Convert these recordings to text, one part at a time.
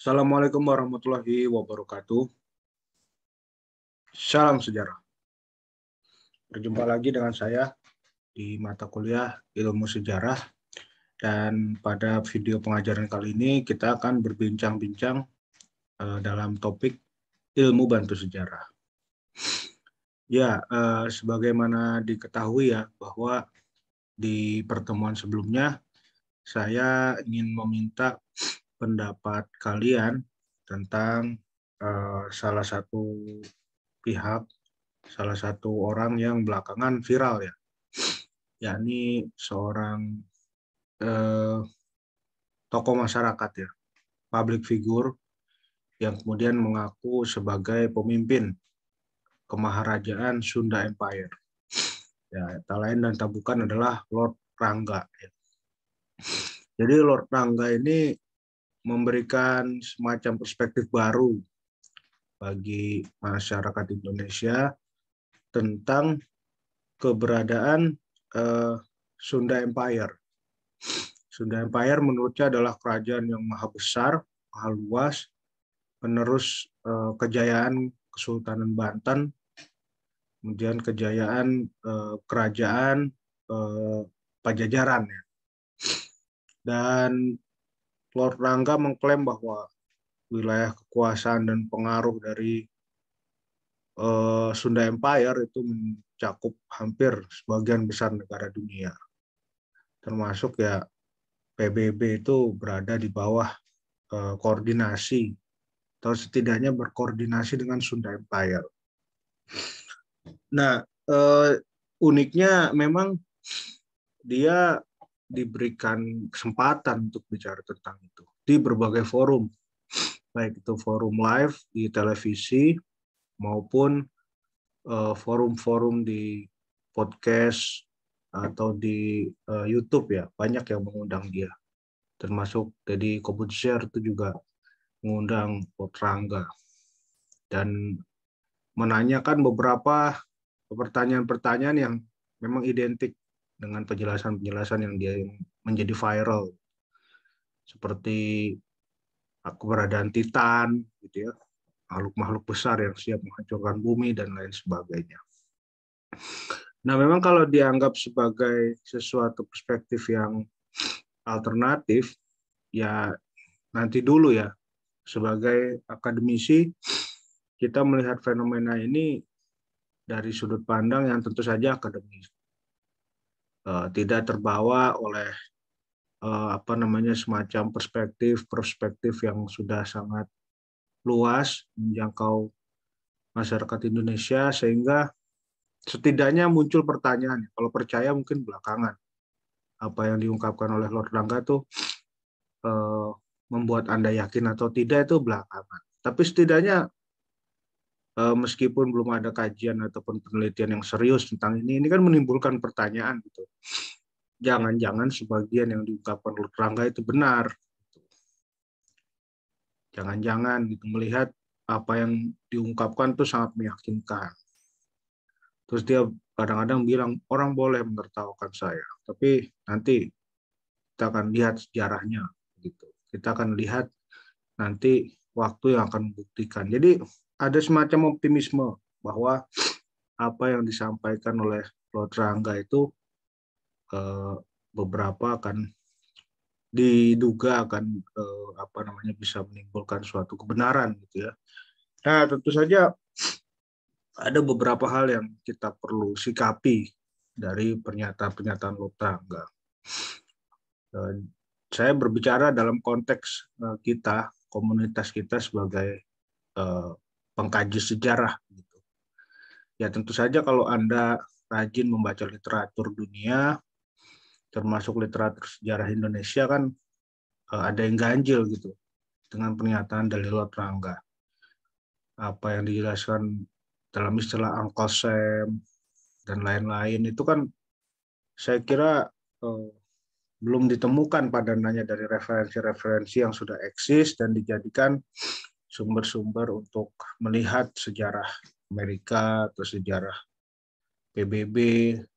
Assalamualaikum warahmatullahi wabarakatuh. Salam sejarah. Berjumpa lagi dengan saya di mata kuliah Ilmu Sejarah dan pada video pengajaran kali ini kita akan berbincang-bincang uh, dalam topik ilmu bantu sejarah. Ya, uh, sebagaimana diketahui ya bahwa di pertemuan sebelumnya saya ingin meminta pendapat kalian tentang uh, salah satu pihak, salah satu orang yang belakangan viral ya, yakni seorang uh, tokoh masyarakat ya, public figure yang kemudian mengaku sebagai pemimpin kemaharajaan Sunda Empire. Ya, tak lain dan tak bukan adalah Lord Rangga. Ya. Jadi Lord Rangga ini memberikan semacam perspektif baru bagi masyarakat Indonesia tentang keberadaan uh, Sunda Empire. Sunda Empire menurutnya adalah kerajaan yang maha besar, maha luas, penerus uh, kejayaan Kesultanan Banten, kemudian kejayaan uh, kerajaan uh, Pajajaran. Ya. Dan Lord Rangga mengklaim bahwa wilayah kekuasaan dan pengaruh dari uh, Sunda Empire itu mencakup hampir sebagian besar negara dunia. Termasuk ya PBB itu berada di bawah uh, koordinasi atau setidaknya berkoordinasi dengan Sunda Empire. Nah, uh, uniknya memang dia diberikan kesempatan untuk bicara tentang itu di berbagai forum, baik itu forum live di televisi maupun eh, forum-forum di podcast atau di uh, YouTube ya. Banyak yang mengundang dia. Termasuk jadi Kobusier itu juga mengundang Potrangga dan menanyakan beberapa pertanyaan-pertanyaan yang memang identik dengan penjelasan-penjelasan yang dia menjadi viral seperti keberadaan Titan gitu ya makhluk-makhluk besar yang siap menghancurkan bumi dan lain sebagainya. Nah, memang kalau dianggap sebagai sesuatu perspektif yang alternatif, ya nanti dulu ya, sebagai akademisi, kita melihat fenomena ini dari sudut pandang yang tentu saja akademis. Eh, tidak terbawa oleh uh, apa namanya semacam perspektif perspektif yang sudah sangat luas menjangkau masyarakat Indonesia sehingga setidaknya muncul pertanyaan. Kalau percaya mungkin belakangan apa yang diungkapkan oleh Lord Rangga itu uh, membuat anda yakin atau tidak itu belakangan. Tapi setidaknya Eh, meskipun belum ada kajian ataupun penelitian yang serius tentang ini, ini kan menimbulkan pertanyaan gitu. Jangan-jangan sebagian yang diungkapkan oleh Rangga itu benar. Jangan-jangan gitu melihat apa yang diungkapkan itu sangat meyakinkan. Terus dia kadang-kadang bilang orang boleh menertawakan saya, tapi nanti kita akan lihat sejarahnya gitu. Kita akan lihat nanti waktu yang akan membuktikan. Jadi ada semacam optimisme bahwa apa yang disampaikan oleh Lord Rangga itu eh, beberapa akan diduga akan eh, apa namanya bisa menimbulkan suatu kebenaran gitu ya. Nah tentu saja ada beberapa hal yang kita perlu sikapi dari pernyataan-pernyataan Lord Rangga. saya berbicara dalam konteks eh, kita, komunitas kita sebagai pengkaji sejarah gitu. Ya tentu saja kalau Anda rajin membaca literatur dunia termasuk literatur sejarah Indonesia kan eh, ada yang ganjil gitu dengan pernyataan dari Lord Rangga. Apa yang dijelaskan dalam istilah angkosem dan lain-lain itu kan saya kira eh, belum ditemukan padanannya dari referensi-referensi yang sudah eksis dan dijadikan sumber-sumber untuk melihat sejarah Amerika atau sejarah PBB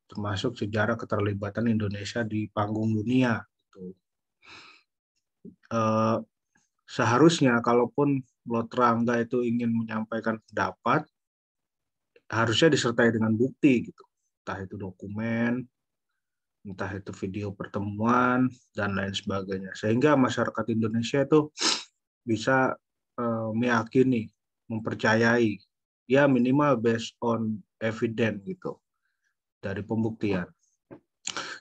termasuk sejarah keterlibatan Indonesia di panggung dunia. Gitu. Uh, seharusnya kalaupun Lotrangga itu ingin menyampaikan pendapat, harusnya disertai dengan bukti gitu. Entah itu dokumen, entah itu video pertemuan dan lain sebagainya. Sehingga masyarakat Indonesia itu bisa uh, meyakini, mempercayai, ya minimal based on evidence gitu dari pembuktian.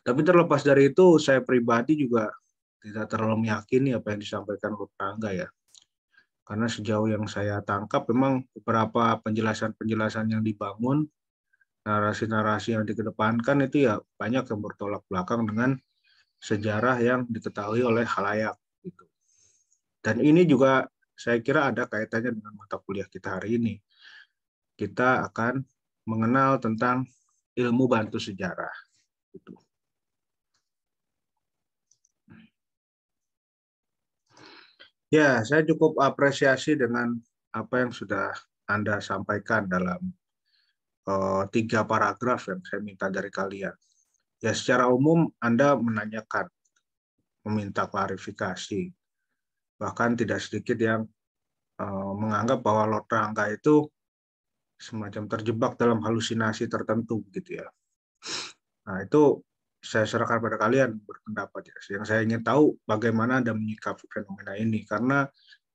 Tapi terlepas dari itu, saya pribadi juga tidak terlalu meyakini apa yang disampaikan Tangga ya. Karena sejauh yang saya tangkap memang beberapa penjelasan-penjelasan yang dibangun, narasi-narasi yang dikedepankan itu ya banyak yang bertolak belakang dengan sejarah yang diketahui oleh halayak gitu. Dan ini juga saya kira ada kaitannya dengan mata kuliah kita hari ini. Kita akan mengenal tentang ilmu bantu sejarah. Gitu. Ya, saya cukup apresiasi dengan apa yang sudah Anda sampaikan dalam uh, tiga paragraf yang saya minta dari kalian. Ya, secara umum Anda menanyakan, meminta klarifikasi, bahkan tidak sedikit yang uh, menganggap bahwa Lotrangga itu semacam terjebak dalam halusinasi tertentu, gitu ya. Nah, itu saya serahkan pada kalian berpendapat ya. Yang saya ingin tahu bagaimana Anda menyikapi fenomena ini karena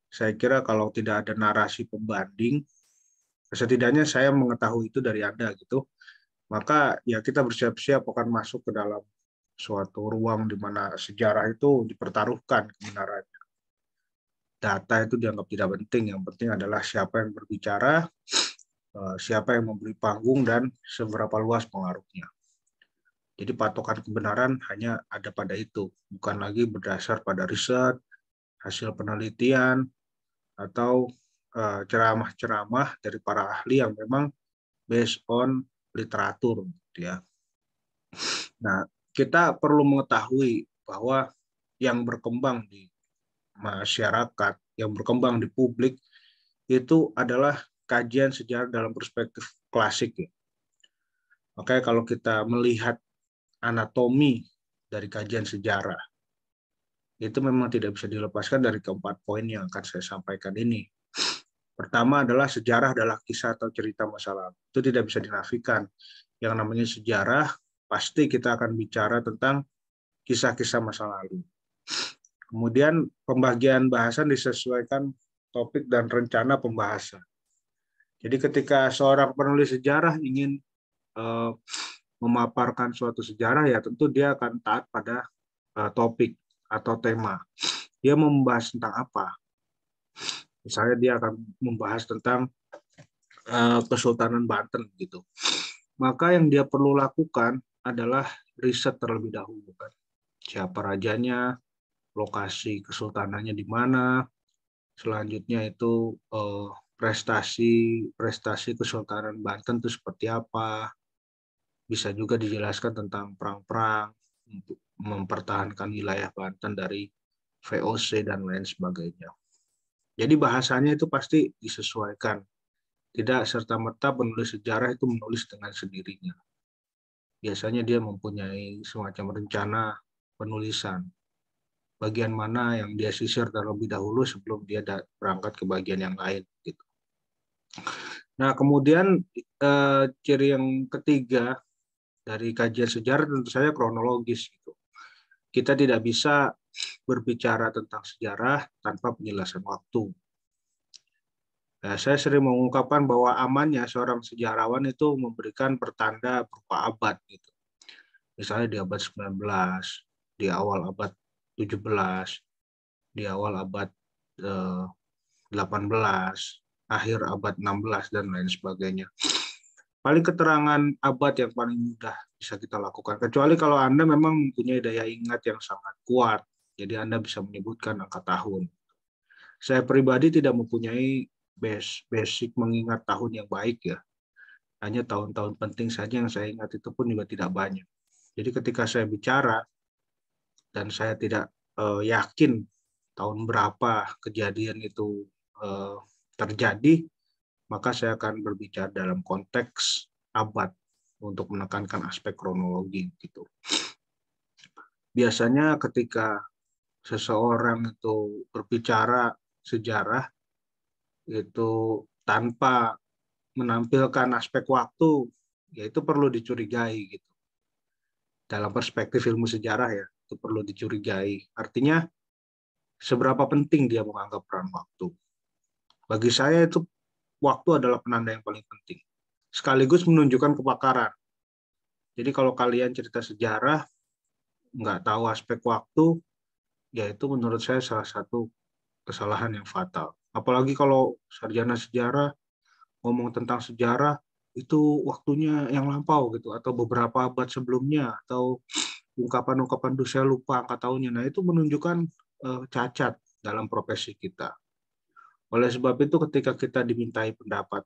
saya kira kalau tidak ada narasi pembanding setidaknya saya mengetahui itu dari Anda gitu. Maka ya kita bersiap-siap akan masuk ke dalam suatu ruang di mana sejarah itu dipertaruhkan kebenarannya. Data itu dianggap tidak penting, yang penting adalah siapa yang berbicara, eh, siapa yang memberi panggung dan seberapa luas pengaruhnya. Jadi patokan kebenaran hanya ada pada itu, bukan lagi berdasar pada riset, hasil penelitian, atau eh, ceramah-ceramah dari para ahli yang memang based on literatur. Gitu ya. Nah, kita perlu mengetahui bahwa yang berkembang di masyarakat, yang berkembang di publik, itu adalah kajian sejarah dalam perspektif klasik. Ya. Makanya kalau kita melihat anatomi dari kajian sejarah. Itu memang tidak bisa dilepaskan dari keempat poin yang akan saya sampaikan ini. Pertama adalah sejarah adalah kisah atau cerita masa lalu. Itu tidak bisa dinafikan. Yang namanya sejarah, pasti kita akan bicara tentang kisah-kisah masa lalu. Kemudian pembagian bahasan disesuaikan topik dan rencana pembahasan. Jadi ketika seorang penulis sejarah ingin uh, memaparkan suatu sejarah ya tentu dia akan taat pada uh, topik atau tema. Dia membahas tentang apa? Misalnya dia akan membahas tentang uh, Kesultanan Banten gitu. Maka yang dia perlu lakukan adalah riset terlebih dahulu kan. Siapa rajanya, lokasi kesultanannya di mana, selanjutnya itu uh, prestasi prestasi Kesultanan Banten itu seperti apa, bisa juga dijelaskan tentang perang-perang untuk mempertahankan wilayah Banten dari VOC dan lain sebagainya. Jadi bahasanya itu pasti disesuaikan. Tidak serta-merta penulis sejarah itu menulis dengan sendirinya. Biasanya dia mempunyai semacam rencana penulisan. Bagian mana yang dia sisir terlebih dahulu sebelum dia berangkat ke bagian yang lain. Gitu. Nah, kemudian eh, ciri yang ketiga dari kajian sejarah tentu saja kronologis gitu. Kita tidak bisa berbicara tentang sejarah tanpa penjelasan waktu. Nah, saya sering mengungkapkan bahwa amannya seorang sejarawan itu memberikan pertanda berupa abad gitu. Misalnya di abad 19, di awal abad 17, di awal abad eh, 18, akhir abad 16 dan lain sebagainya paling keterangan abad yang paling mudah bisa kita lakukan. Kecuali kalau Anda memang mempunyai daya ingat yang sangat kuat, jadi Anda bisa menyebutkan angka tahun. Saya pribadi tidak mempunyai basic mengingat tahun yang baik ya. Hanya tahun-tahun penting saja yang saya ingat itu pun juga tidak banyak. Jadi ketika saya bicara dan saya tidak uh, yakin tahun berapa kejadian itu uh, terjadi, maka saya akan berbicara dalam konteks abad untuk menekankan aspek kronologi gitu. Biasanya ketika seseorang itu berbicara sejarah itu tanpa menampilkan aspek waktu, yaitu perlu dicurigai gitu. Dalam perspektif ilmu sejarah ya, itu perlu dicurigai. Artinya seberapa penting dia menganggap peran waktu. Bagi saya itu waktu adalah penanda yang paling penting. Sekaligus menunjukkan kepakaran. Jadi kalau kalian cerita sejarah, nggak tahu aspek waktu, ya itu menurut saya salah satu kesalahan yang fatal. Apalagi kalau sarjana sejarah ngomong tentang sejarah itu waktunya yang lampau gitu atau beberapa abad sebelumnya atau ungkapan-ungkapan tuh saya lupa angka tahunnya. Nah, itu menunjukkan uh, cacat dalam profesi kita. Oleh sebab itu ketika kita dimintai pendapat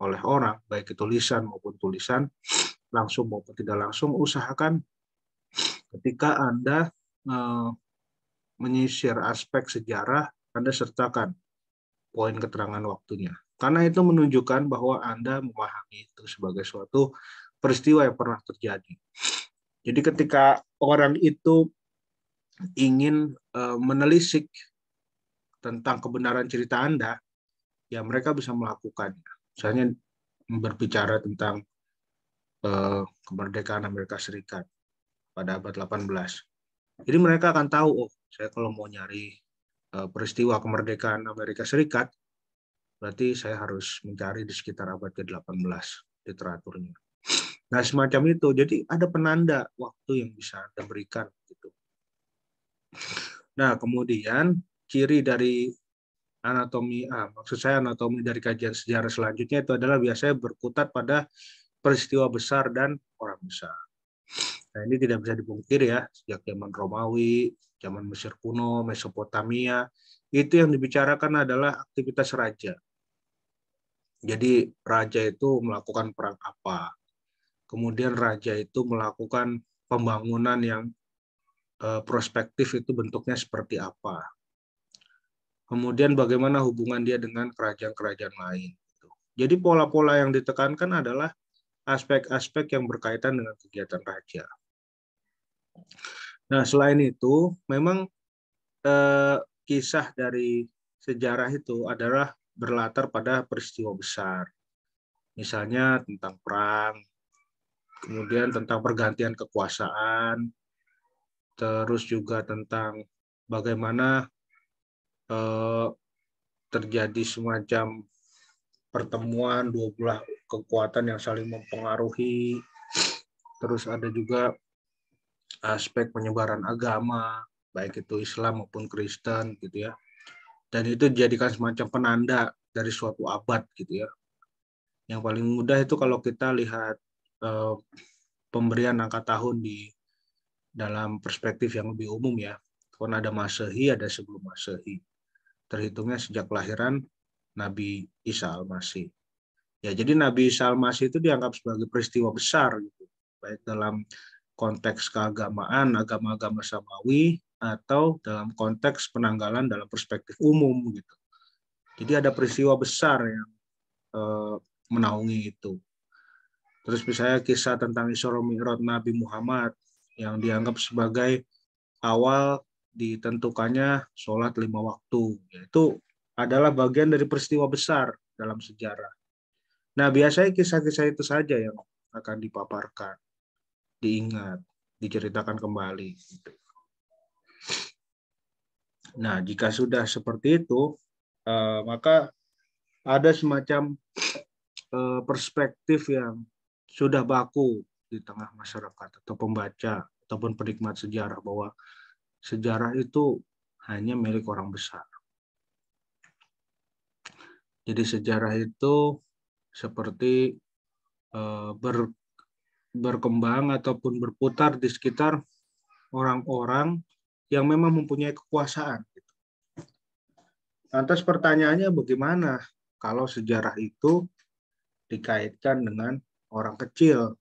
oleh orang, baik itu lisan maupun tulisan, langsung maupun tidak langsung, usahakan ketika Anda uh, menyisir aspek sejarah, Anda sertakan poin keterangan waktunya. Karena itu menunjukkan bahwa Anda memahami itu sebagai suatu peristiwa yang pernah terjadi. Jadi ketika orang itu ingin uh, menelisik tentang kebenaran cerita Anda, ya mereka bisa melakukannya. Misalnya berbicara tentang uh, kemerdekaan Amerika Serikat pada abad 18. Jadi mereka akan tahu, oh saya kalau mau nyari uh, peristiwa kemerdekaan Amerika Serikat, berarti saya harus mencari di sekitar abad ke-18 literaturnya. Nah, semacam itu. Jadi ada penanda waktu yang bisa Anda berikan. Gitu. Nah, kemudian ciri dari anatomi, ah, maksud saya anatomi dari kajian sejarah selanjutnya itu adalah biasanya berkutat pada peristiwa besar dan orang besar. Nah, ini tidak bisa dipungkiri ya, sejak zaman Romawi, zaman Mesir kuno, Mesopotamia, itu yang dibicarakan adalah aktivitas raja. Jadi raja itu melakukan perang apa? Kemudian raja itu melakukan pembangunan yang eh, prospektif itu bentuknya seperti apa? Kemudian bagaimana hubungan dia dengan kerajaan-kerajaan lain? Jadi pola-pola yang ditekankan adalah aspek-aspek yang berkaitan dengan kegiatan raja. Nah, selain itu, memang eh, kisah dari sejarah itu adalah berlatar pada peristiwa besar. Misalnya tentang perang, kemudian tentang pergantian kekuasaan, terus juga tentang bagaimana eh, terjadi semacam pertemuan dua belah kekuatan yang saling mempengaruhi. Terus ada juga aspek penyebaran agama, baik itu Islam maupun Kristen gitu ya dan itu dijadikan semacam penanda dari suatu abad gitu ya. Yang paling mudah itu kalau kita lihat eh, pemberian angka tahun di dalam perspektif yang lebih umum ya. Kan ada Masehi, ada sebelum Masehi. Terhitungnya sejak kelahiran Nabi Isa Al-Masih. Ya, jadi Nabi Isa Al-Masih itu dianggap sebagai peristiwa besar gitu. Baik dalam konteks keagamaan, agama-agama samawi atau dalam konteks penanggalan dalam perspektif umum gitu. Jadi ada peristiwa besar yang eh, menaungi itu. Terus misalnya kisah tentang Isra Mi'raj Nabi Muhammad yang dianggap sebagai awal ditentukannya sholat lima waktu. Itu adalah bagian dari peristiwa besar dalam sejarah. Nah biasanya kisah-kisah itu saja yang akan dipaparkan, diingat, diceritakan kembali. Gitu. Nah, jika sudah seperti itu, uh, maka ada semacam uh, perspektif yang sudah baku di tengah masyarakat atau pembaca ataupun penikmat sejarah bahwa sejarah itu hanya milik orang besar. Jadi sejarah itu seperti uh, ber, berkembang ataupun berputar di sekitar orang-orang yang memang mempunyai kekuasaan. Gitu. Lantas pertanyaannya bagaimana kalau sejarah itu dikaitkan dengan orang kecil?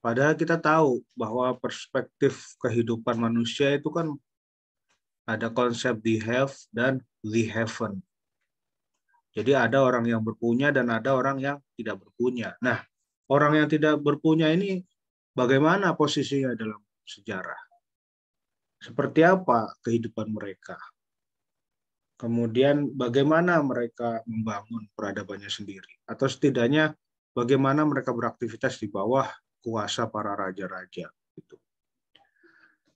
Padahal kita tahu bahwa perspektif kehidupan manusia itu kan ada konsep the have dan the haven. Jadi ada orang yang berpunya dan ada orang yang tidak berpunya. Nah, orang yang tidak berpunya ini bagaimana posisinya dalam sejarah? seperti apa kehidupan mereka. kemudian bagaimana mereka membangun peradabannya sendiri, atau setidaknya bagaimana mereka beraktivitas di bawah kuasa para raja-raja. Gitu.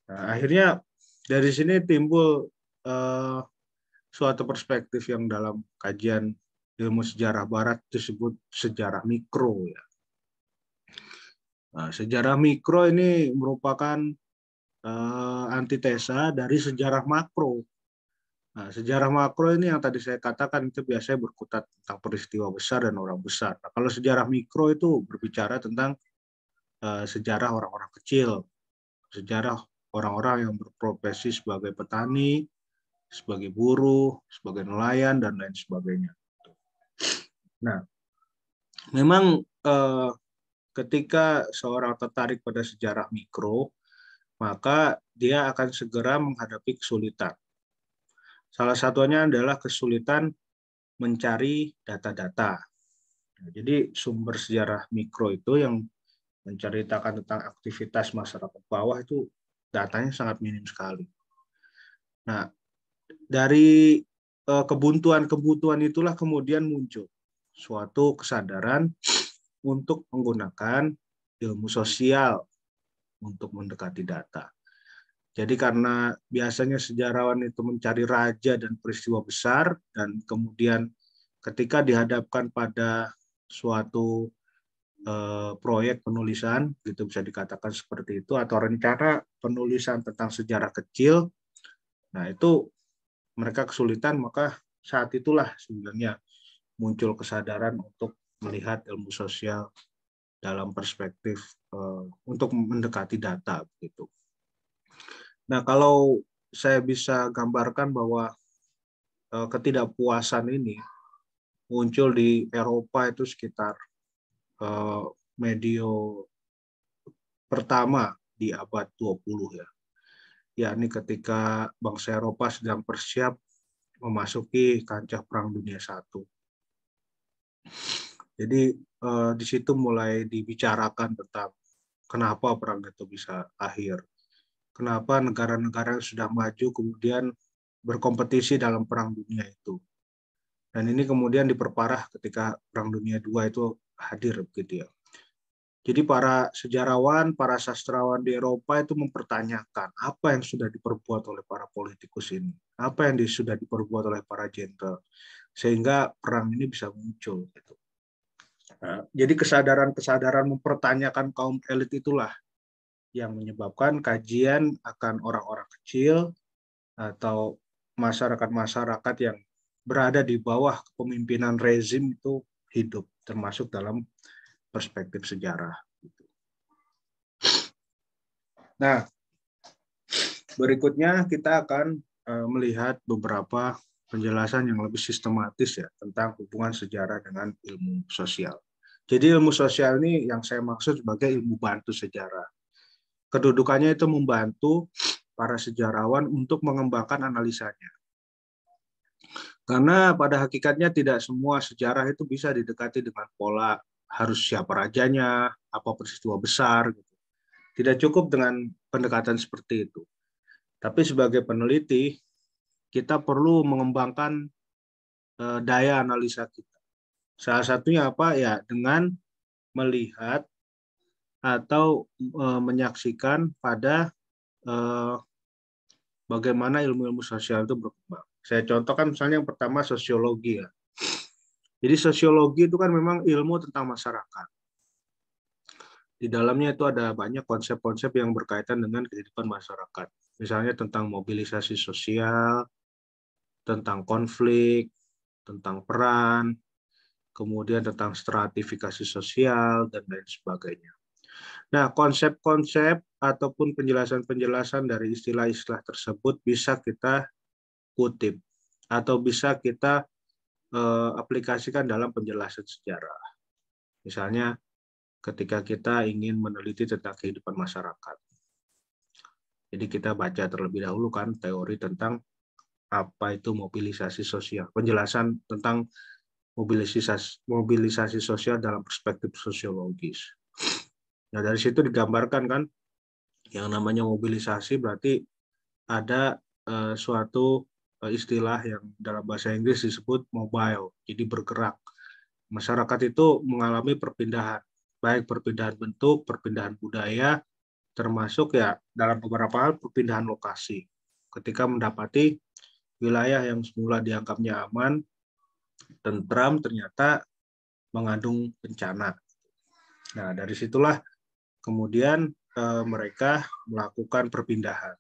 Nah, akhirnya dari sini timbul uh, suatu perspektif yang dalam kajian ilmu sejarah Barat disebut sejarah mikro ya. Nah, sejarah mikro ini merupakan uh, antitesa dari sejarah makro. Nah, sejarah makro ini yang tadi saya katakan itu biasanya berkutat tentang peristiwa besar dan orang besar. Nah, kalau sejarah mikro itu berbicara tentang uh, sejarah orang-orang kecil, sejarah orang-orang yang berprofesi sebagai petani, sebagai buruh, sebagai nelayan dan lain sebagainya. Nah, memang uh, ketika seorang tertarik pada sejarah mikro, maka dia akan segera menghadapi kesulitan. Salah satunya adalah kesulitan mencari data-data. Jadi sumber sejarah mikro itu yang menceritakan tentang aktivitas masyarakat bawah itu datanya sangat minim sekali. Nah, dari eh, kebuntuan-kebuntuan itulah kemudian muncul suatu kesadaran untuk menggunakan ilmu sosial untuk mendekati data. Jadi karena biasanya sejarawan itu mencari raja dan peristiwa besar dan kemudian ketika dihadapkan pada suatu eh, proyek penulisan gitu bisa dikatakan seperti itu atau rencana penulisan tentang sejarah kecil nah itu mereka kesulitan maka saat itulah sebenarnya muncul kesadaran untuk melihat ilmu sosial dalam perspektif uh, untuk mendekati data begitu. Nah, kalau saya bisa gambarkan bahwa uh, ketidakpuasan ini muncul di Eropa itu sekitar uh, medio pertama di abad 20 ya. Yakni ketika bangsa Eropa sedang bersiap memasuki kancah Perang Dunia I. Jadi eh, di situ mulai dibicarakan tentang kenapa perang itu bisa akhir. Kenapa negara-negara yang sudah maju kemudian berkompetisi dalam perang dunia itu. Dan ini kemudian diperparah ketika perang dunia II itu hadir begitu ya. Jadi para sejarawan, para sastrawan di Eropa itu mempertanyakan apa yang sudah diperbuat oleh para politikus ini, apa yang sudah diperbuat oleh para jenderal, sehingga perang ini bisa muncul. Gitu. Nah, jadi kesadaran-kesadaran mempertanyakan kaum elit itulah yang menyebabkan kajian akan orang-orang kecil atau masyarakat-masyarakat yang berada di bawah kepemimpinan rezim itu hidup, termasuk dalam perspektif sejarah. Nah, berikutnya kita akan eh, melihat beberapa penjelasan yang lebih sistematis ya tentang hubungan sejarah dengan ilmu sosial. Jadi ilmu sosial ini yang saya maksud sebagai ilmu bantu sejarah. Kedudukannya itu membantu para sejarawan untuk mengembangkan analisanya. Karena pada hakikatnya tidak semua sejarah itu bisa didekati dengan pola harus siapa rajanya, apa peristiwa besar. Gitu. Tidak cukup dengan pendekatan seperti itu. Tapi sebagai peneliti, kita perlu mengembangkan eh, daya analisa kita. Salah satunya apa ya dengan melihat atau e, menyaksikan pada e, bagaimana ilmu-ilmu sosial itu berkembang. Saya contohkan misalnya yang pertama sosiologi ya. Jadi sosiologi itu kan memang ilmu tentang masyarakat. Di dalamnya itu ada banyak konsep-konsep yang berkaitan dengan kehidupan masyarakat. Misalnya tentang mobilisasi sosial, tentang konflik, tentang peran, kemudian tentang stratifikasi sosial, dan lain sebagainya. Nah, konsep-konsep ataupun penjelasan-penjelasan dari istilah-istilah tersebut bisa kita kutip atau bisa kita eh, aplikasikan dalam penjelasan sejarah. Misalnya, ketika kita ingin meneliti tentang kehidupan masyarakat. Jadi kita baca terlebih dahulu kan teori tentang apa itu mobilisasi sosial, penjelasan tentang mobilisasi mobilisasi sosial dalam perspektif sosiologis. Nah dari situ digambarkan kan yang namanya mobilisasi berarti ada uh, suatu eh, istilah yang dalam bahasa Inggris disebut mobile, jadi bergerak. Masyarakat itu mengalami perpindahan, baik perpindahan bentuk, perpindahan budaya, termasuk ya dalam beberapa hal perpindahan lokasi. Ketika mendapati wilayah yang semula dianggapnya aman, tentram, ternyata mengandung bencana. Nah, dari situlah kemudian eh, mereka melakukan perpindahan.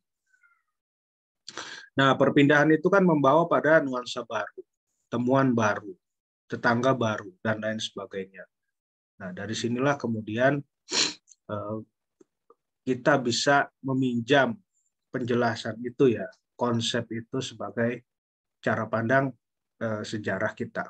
Nah, perpindahan itu kan membawa pada nuansa baru, temuan baru, tetangga baru, dan lain sebagainya. Nah, dari sinilah kemudian eh, kita bisa meminjam penjelasan itu ya, konsep itu sebagai cara pandang eh, sejarah kita.